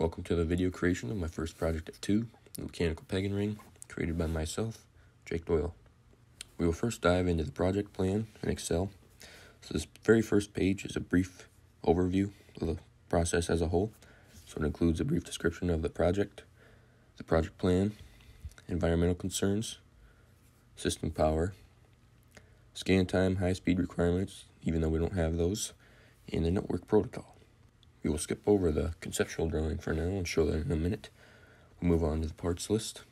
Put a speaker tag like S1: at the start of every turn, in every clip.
S1: Welcome to the video creation of my first project of two, the mechanical peg and ring, created by myself, Jake Doyle. We will first dive into the project plan in Excel. So this very first page is a brief overview of the process as a whole. So it includes a brief description of the project, the project plan, environmental concerns, system power, scan time, high speed requirements, even though we don't have those, and the network protocol. We will skip over the conceptual drawing for now and show that in a minute. We'll move on to the parts list.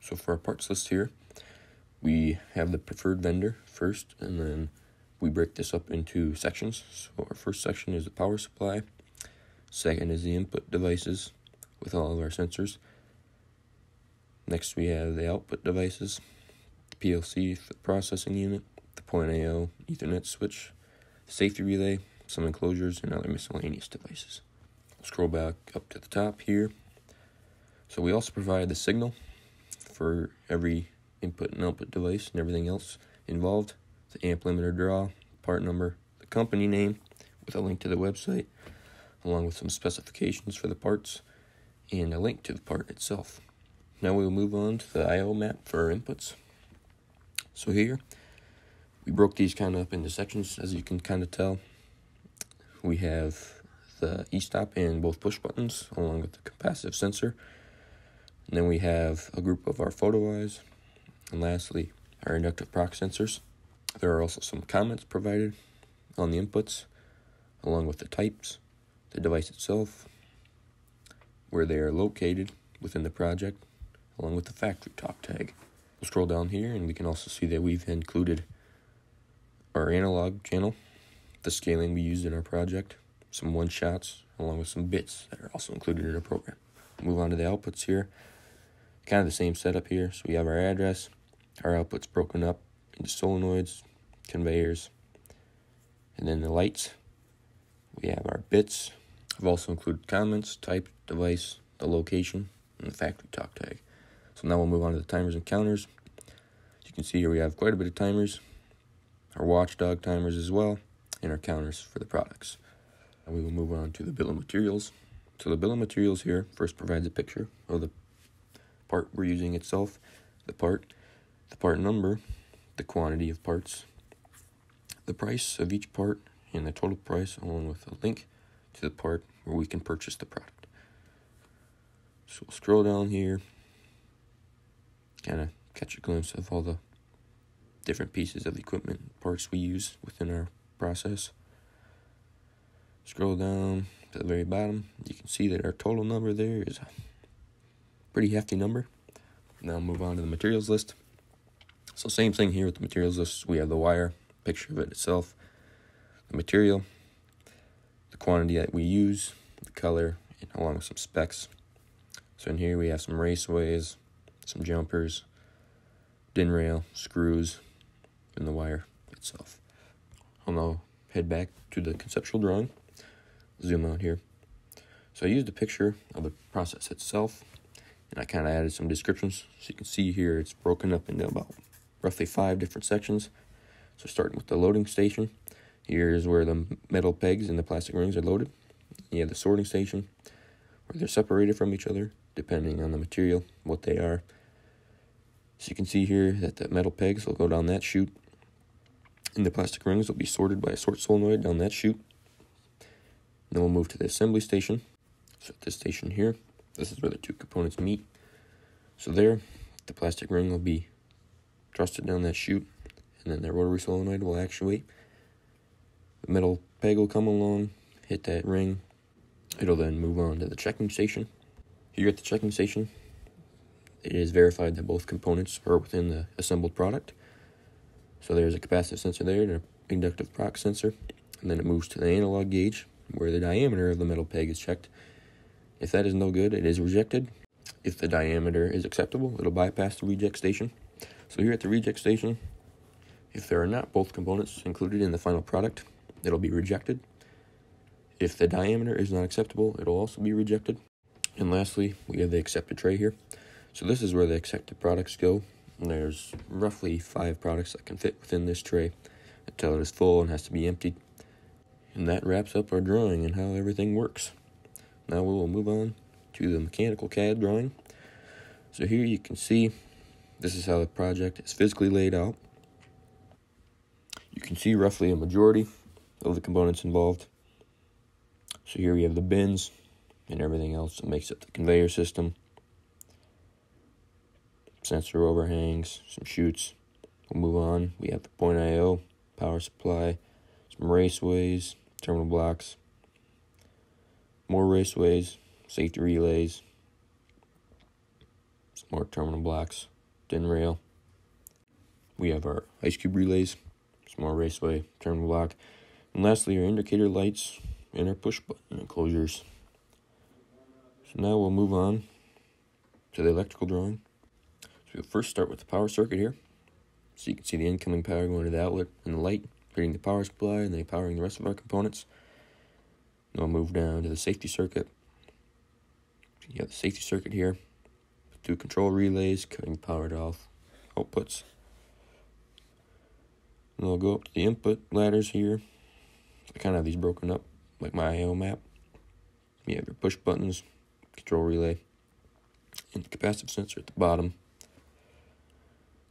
S1: So for our parts list here, we have the preferred vendor first, and then we break this up into sections. So our first section is the power supply. Second is the input devices with all of our sensors. Next we have the output devices, the PLC for the processing unit, the point AO Ethernet switch, safety relay, some enclosures, and other miscellaneous devices. Scroll back up to the top here. So we also provide the signal for every input and output device and everything else involved. The amp limiter draw, part number, the company name with a link to the website, along with some specifications for the parts and a link to the part itself. Now we will move on to the I.O. map for our inputs. So here, we broke these kind of up into sections, as you can kind of tell we have the e-stop and both push buttons along with the capacitive sensor. And then we have a group of our photo eyes. And lastly, our inductive prox sensors. There are also some comments provided on the inputs, along with the types, the device itself, where they are located within the project, along with the FactoryTalk tag. We'll scroll down here and we can also see that we've included our analog channel the scaling we used in our project, some one shots, along with some bits that are also included in our program. Move on to the outputs here. Kind of the same setup here. So we have our address, our outputs broken up into solenoids, conveyors, and then the lights. We have our bits. I've also included comments, type, device, the location, and the FactoryTalk tag. So now we'll move on to the timers and counters. As you can see here we have quite a bit of timers, our watchdog timers as well, and our counters for the products. And we will move on to the bill of materials. So the bill of materials here first provides a picture of the part we're using itself, the part, the part number, the quantity of parts, the price of each part, and the total price along with a link to the part where we can purchase the product. So we'll scroll down here, kind of catch a glimpse of all the different pieces of equipment parts we use within our process. Scroll down to the very bottom, you can see that our total number there is a pretty hefty number. Now move on to the materials list. So same thing here with the materials list. We have the wire, picture of it itself, the material, the quantity that we use, the color, and along with some specs. So in here we have some raceways, some jumpers, DIN rail, screws, and the wire itself. I'll now head back to the conceptual drawing, zoom out here. So I used a picture of the process itself, and I kind of added some descriptions. So you can see here it's broken up into about roughly five different sections. So starting with the loading station, here is where the metal pegs and the plastic rings are loaded. You have the sorting station, where they're separated from each other, depending on the material, what they are. So you can see here that the metal pegs will go down that chute and the plastic rings will be sorted by a sort solenoid down that chute. Then we'll move to the assembly station. So at this station here, this is where the two components meet. So there, the plastic ring will be trusted down that chute, and then the rotary solenoid will actuate. The metal peg will come along, hit that ring. It'll then move on to the checking station. Here at the checking station, it is verified that both components are within the assembled product. So there's a capacitive sensor there and an inductive prox sensor. And then it moves to the analog gauge where the diameter of the metal peg is checked. If that is no good, it is rejected. If the diameter is acceptable, it'll bypass the reject station. So here at the reject station, if there are not both components included in the final product, it'll be rejected. If the diameter is not acceptable, it'll also be rejected. And lastly, we have the accepted tray here. So this is where the accepted products go there's roughly five products that can fit within this tray until it is full and has to be emptied. And that wraps up our drawing and how everything works. Now we will move on to the mechanical CAD drawing. So here you can see this is how the project is physically laid out. You can see roughly a majority of the components involved. So here we have the bins and everything else that makes up the conveyor system. Sensor overhangs, some chutes. We'll move on. We have the point IO, power supply, some raceways, terminal blocks, more raceways, safety relays, some more terminal blocks, DIN rail. We have our ice cube relays, some more raceway, terminal block, and lastly our indicator lights and our push button enclosures. So now we'll move on to the electrical drawing. So first start with the power circuit here. So you can see the incoming power going to the outlet and the light, creating the power supply and then powering the rest of our components. Then we'll move down to the safety circuit. You have the safety circuit here. Two control relays cutting power all outputs. And we'll go up to the input ladders here. I kind of have these broken up like my IO map. You have your push buttons, control relay, and the capacitive sensor at the bottom.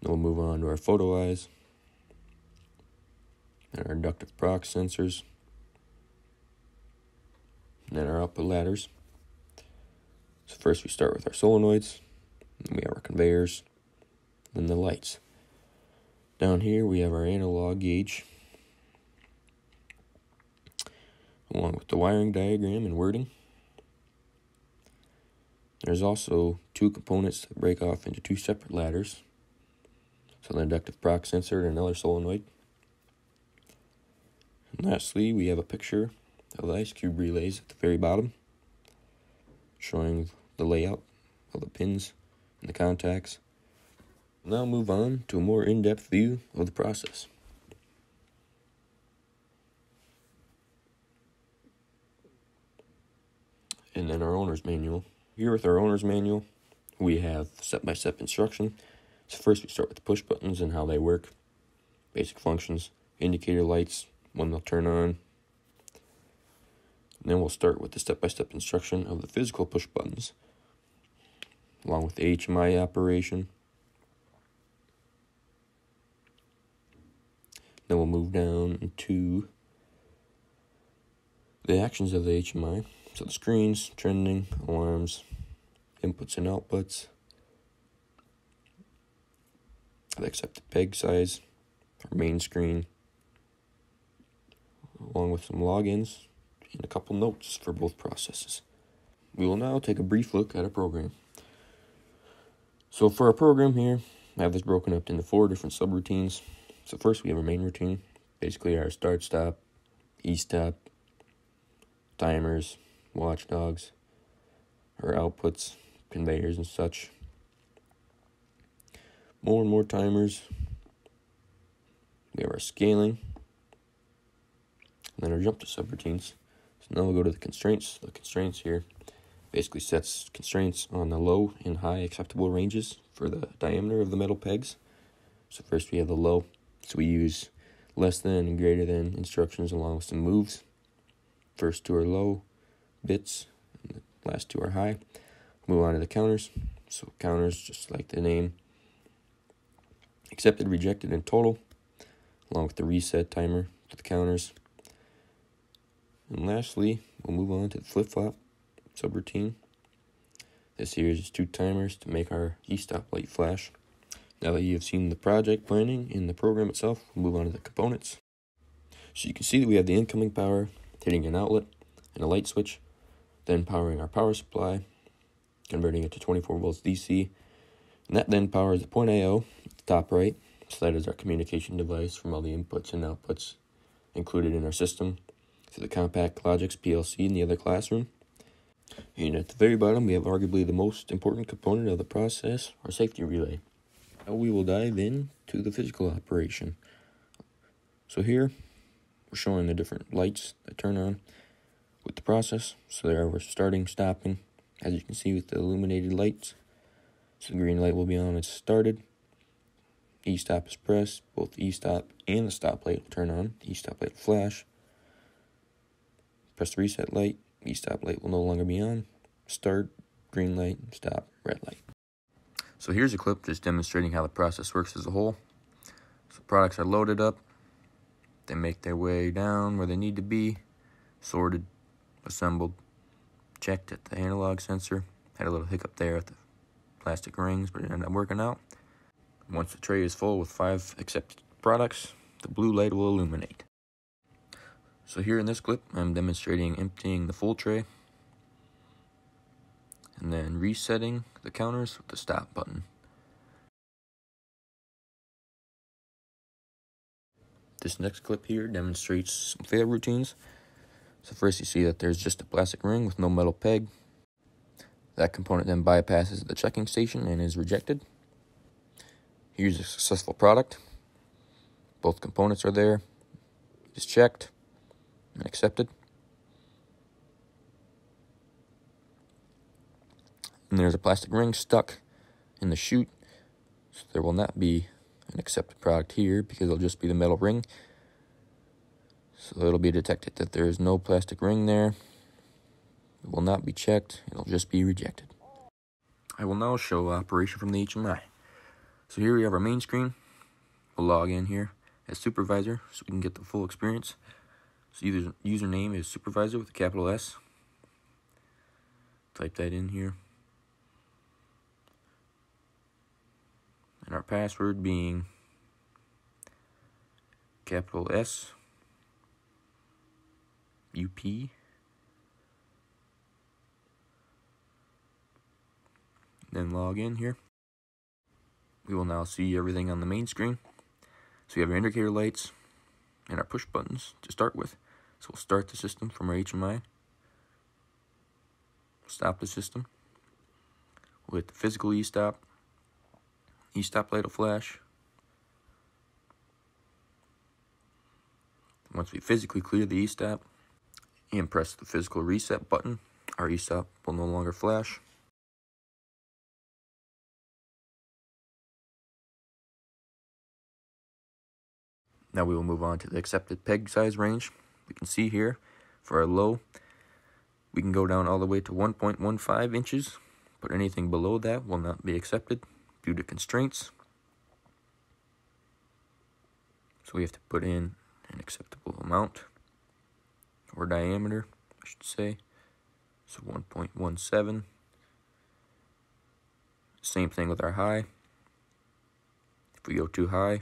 S1: We'll move on to our photo eyes and our inductive prox sensors. And then our output ladders. So first we start with our solenoids, then we have our conveyors, then the lights. Down here we have our analog gauge, along with the wiring diagram and wording. There's also two components that break off into two separate ladders. So the inductive prox sensor and another solenoid. And lastly, we have a picture of the ice cube relays at the very bottom, showing the layout of the pins and the contacts. Now move on to a more in-depth view of the process. And then our owner's manual. Here with our owner's manual, we have step-by-step instruction. So first we start with the push buttons and how they work. Basic functions, indicator lights, when they'll turn on. And then we'll start with the step-by-step -step instruction of the physical push buttons, along with the HMI operation. Then we'll move down to the actions of the HMI. So the screens, trending, alarms, inputs and outputs, the accepted peg size, our main screen, along with some logins and a couple notes for both processes. We will now take a brief look at a program. So for our program here, I have this broken up into four different subroutines. So first we have our main routine, basically our start stop, e-stop, timers, watchdogs, our outputs, conveyors and such. More and more timers. We have our scaling. And then our jump to subroutines. So now we'll go to the constraints. The constraints here basically sets constraints on the low and high acceptable ranges for the diameter of the metal pegs. So first we have the low. So we use less than and greater than instructions along with some moves. First two are low, bits, and the last two are high. Move on to the counters. So counters, just like the name, accepted, rejected, and total, along with the reset timer for the counters. And lastly, we'll move on to the flip-flop subroutine. This here is two timers to make our e-stop light flash. Now that you have seen the project planning in the program itself, we'll move on to the components. So you can see that we have the incoming power hitting an outlet and a light switch, then powering our power supply, converting it to 24 volts DC, and that then powers the point the top right. So that is our communication device from all the inputs and outputs included in our system to the CompactLogix PLC in the other classroom. And at the very bottom, we have arguably the most important component of the process, our safety relay. Now we will dive in to the physical operation. So here, we're showing the different lights that turn on with the process. So there we're starting, stopping, as you can see with the illuminated lights. So the green light will be on when it's started. E-stop is pressed. Both E-stop and the stop light will turn on. The E-stop light will flash. Press the reset light. E-stop light will no longer be on. Start, green light, stop, red light. So here's a clip just demonstrating how the process works as a whole. So products are loaded up. They make their way down where they need to be, sorted, assembled, checked at the analog sensor. Had a little hiccup there at the plastic rings, but it ended up working out. Once the tray is full with five accepted products, the blue light will illuminate. So here in this clip, I'm demonstrating emptying the full tray and then resetting the counters with the stop button. This next clip here demonstrates some fail routines. So first you see that there's just a plastic ring with no metal peg. That component then bypasses the checking station and is rejected. Here's a successful product. Both components are there. It's checked and accepted. And there's a plastic ring stuck in the chute. So there will not be an accepted product here because it'll just be the metal ring. So it'll be detected that there is no plastic ring there. It will not be checked. It'll just be rejected. I will now show operation from the HMI. So here we have our main screen. We'll log in here as supervisor so we can get the full experience. So user, username is supervisor with a capital S. Type that in here. And our password being capital S UP then log in here. We will now see everything on the main screen. So we have our indicator lights and our push buttons to start with. So we'll start the system from our HMI. Stop the system. We'll the physical e-stop. E-stop light will flash. Once we physically clear the e-stop and press the physical reset button, our e-stop will no longer flash. Now we will move on to the accepted peg size range. We can see here for our low, we can go down all the way to 1.15 inches, but anything below that will not be accepted due to constraints. So we have to put in an acceptable amount or diameter, I should say. So 1.17. Same thing with our high. If we go too high,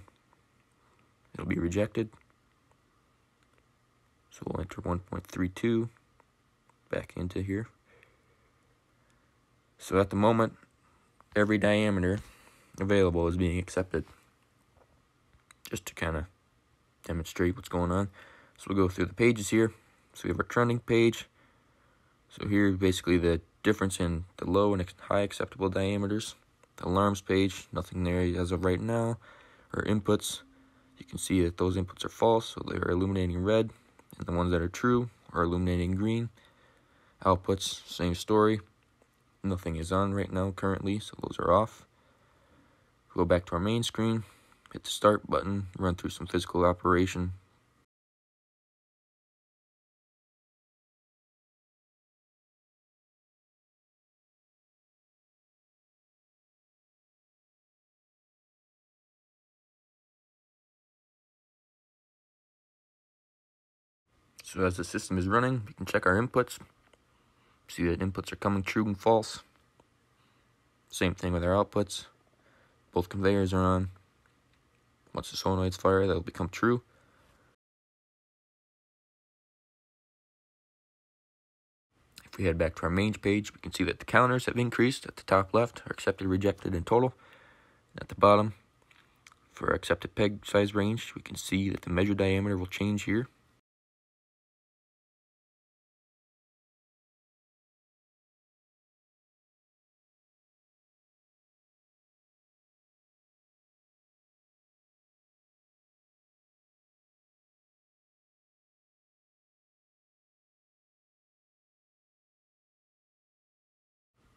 S1: it'll be rejected. So we'll enter 1.32 back into here. So at the moment, every diameter available is being accepted. Just to kind of demonstrate what's going on. So we'll go through the pages here. So we have our trending page. So here basically the difference in the low and high acceptable diameters. The alarms page, nothing there as of right now. Our inputs, you can see that those inputs are false, so they're illuminating red, and the ones that are true are illuminating green. Outputs, same story. Nothing is on right now currently, so those are off. Go back to our main screen, hit the start button, run through some physical operation, So as the system is running, we can check our inputs. See that inputs are coming true and false. Same thing with our outputs. Both conveyors are on. Once the solenoids fire, they'll become true. If we head back to our main page, we can see that the counters have increased at the top left, are accepted, rejected, and total. And at the bottom, for accepted peg size range, we can see that the measure diameter will change here.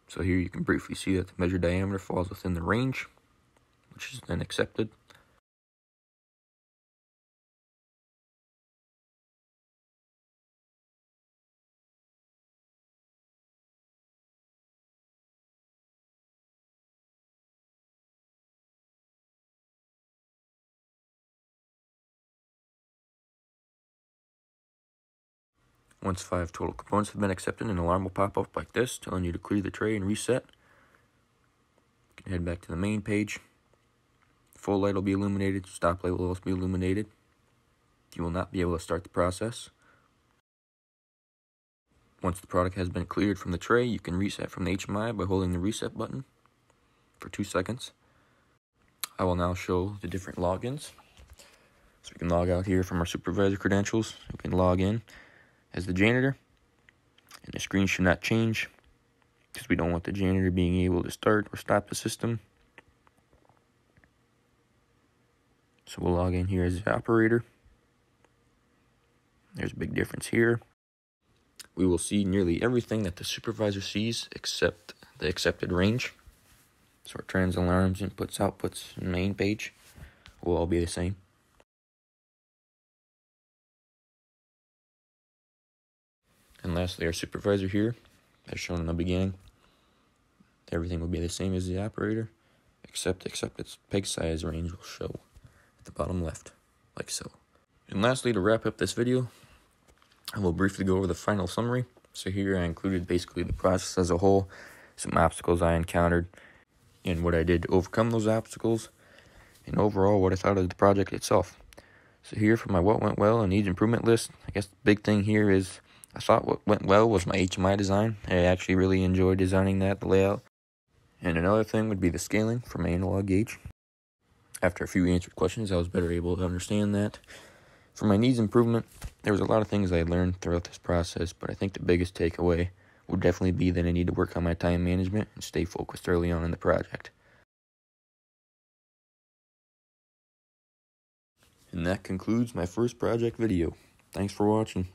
S1: So here you can briefly see that the measured diameter falls within the range, which is then accepted. Once five total components have been accepted, an alarm will pop up like this, telling you to clear the tray and reset. You can head back to the main page. Full light will be illuminated, stop light will also be illuminated. You will not be able to start the process. Once the product has been cleared from the tray, you can reset from the HMI by holding the reset button for two seconds. I will now show the different logins. So we can log out here from our supervisor credentials. We can log in as the janitor. And the screen should not change because we don't want the janitor being able to start or stop the system. So we'll log in here as the operator. There's a big difference here. We will see nearly everything that the supervisor sees except the accepted range. So our trans alarms, inputs, outputs, main page will all be the same. And lastly, our supervisor here, as shown in the beginning. Everything will be the same as the operator, except except its peg size range will show at the bottom left, like so. And lastly, to wrap up this video, I will briefly go over the final summary. So here I included basically the process as a whole, some obstacles I encountered, and what I did to overcome those obstacles, and overall what I thought of the project itself. So here for my what went well and needs improvement list, I guess the big thing here is I thought what went well was my HMI design. I actually really enjoyed designing that, the layout. And another thing would be the scaling for my analog gauge. After a few answered questions, I was better able to understand that. For my needs improvement, there was a lot of things I learned throughout this process, but I think the biggest takeaway would definitely be that I need to work on my time management and stay focused early on in the project. And that concludes my first project video. Thanks for watching.